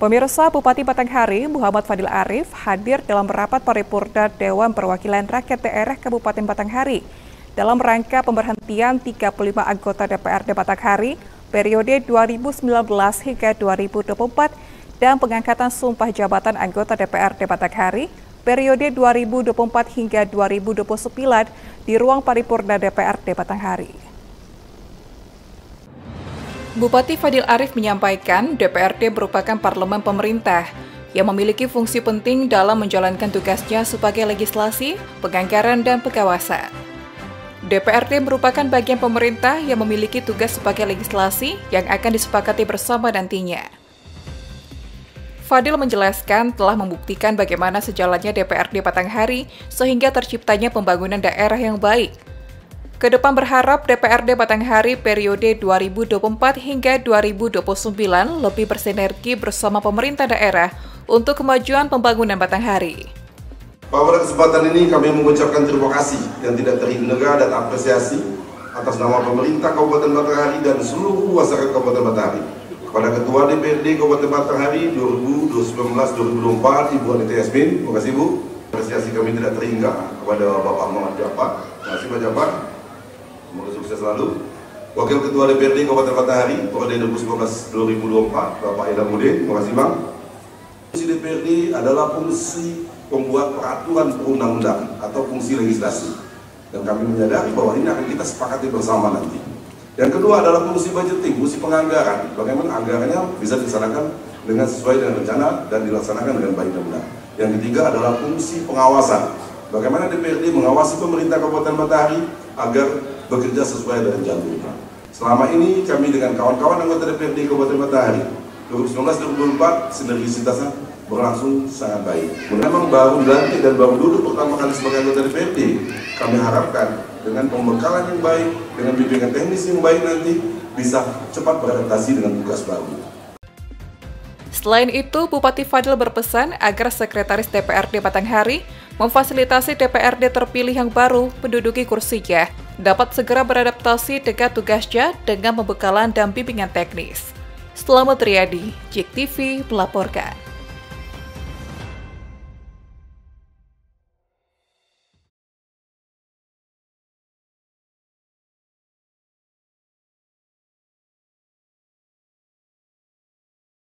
Pemirsa Bupati Batanghari Muhammad Fadil Arif hadir dalam rapat paripurna Dewan Perwakilan Rakyat Daerah Kabupaten Batanghari dalam rangka pemberhentian 35 anggota DPRD Batanghari periode 2019 hingga 2024 dan pengangkatan sumpah jabatan anggota DPRD Batanghari periode 2024 hingga 2029 di ruang paripurna DPRD Batanghari. Bupati Fadil Arif menyampaikan DPRD merupakan parlemen pemerintah yang memiliki fungsi penting dalam menjalankan tugasnya sebagai legislasi, penganggaran, dan pengawasan. DPRD merupakan bagian pemerintah yang memiliki tugas sebagai legislasi yang akan disepakati bersama nantinya. Fadil menjelaskan telah membuktikan bagaimana sejalannya DPRD Batanghari sehingga terciptanya pembangunan daerah yang baik, Ke depan berharap DPRD Batanghari periode 2024 hingga 2029 lebih bersinergi bersama pemerintah daerah untuk kemajuan pembangunan Batanghari. Pada kesempatan ini kami mengucapkan terima kasih yang tidak terhingga dan apresiasi atas nama pemerintah Kabupaten Batanghari dan seluruh masyarakat Kabupaten Batanghari kepada Ketua DPRD Kabupaten Batanghari 2019-2024 Ibu Anita Yasmin. Terima kasih Bu. Apresiasi kami tidak terhingga kepada Bapak Muhammad Jafar. Terima kasih Pak Jafar. Semoga sukses selalu. Wakil Ketua DPRD Kabupaten Matahari periode 2019-2024 Bapak Mudin, terima kasih Bang. Fungsi DPRD adalah fungsi pembuat peraturan perundang-undang atau fungsi legislasi. Dan kami menyadari bahwa ini akan kita sepakati bersama nanti. Yang kedua adalah fungsi budgeting, fungsi penganggaran. Bagaimana anggarannya bisa dilaksanakan dengan sesuai dengan rencana dan dilaksanakan dengan baik dan benar. Yang ketiga adalah fungsi pengawasan. Bagaimana DPRD mengawasi pemerintah Kabupaten Matahari agar bekerja sesuai dengan jadwalnya. Selama ini kami dengan kawan-kawan anggota DPRD Kabupaten Matahari 2019-2024 sinergisitasnya berlangsung sangat baik. Memang baru dilantik dan baru duduk pertama kali sebagai anggota DPRD, kami harapkan dengan pembekalan yang baik, dengan bimbingan teknis yang baik nanti bisa cepat beradaptasi dengan tugas baru. Selain itu, Bupati Fadil berpesan agar Sekretaris DPRD Batanghari memfasilitasi DPRD terpilih yang baru menduduki kursinya dapat segera beradaptasi dengan tugasnya dengan pembekalan dan bimbingan teknis. Selamat Riyadi, JIK TV melaporkan.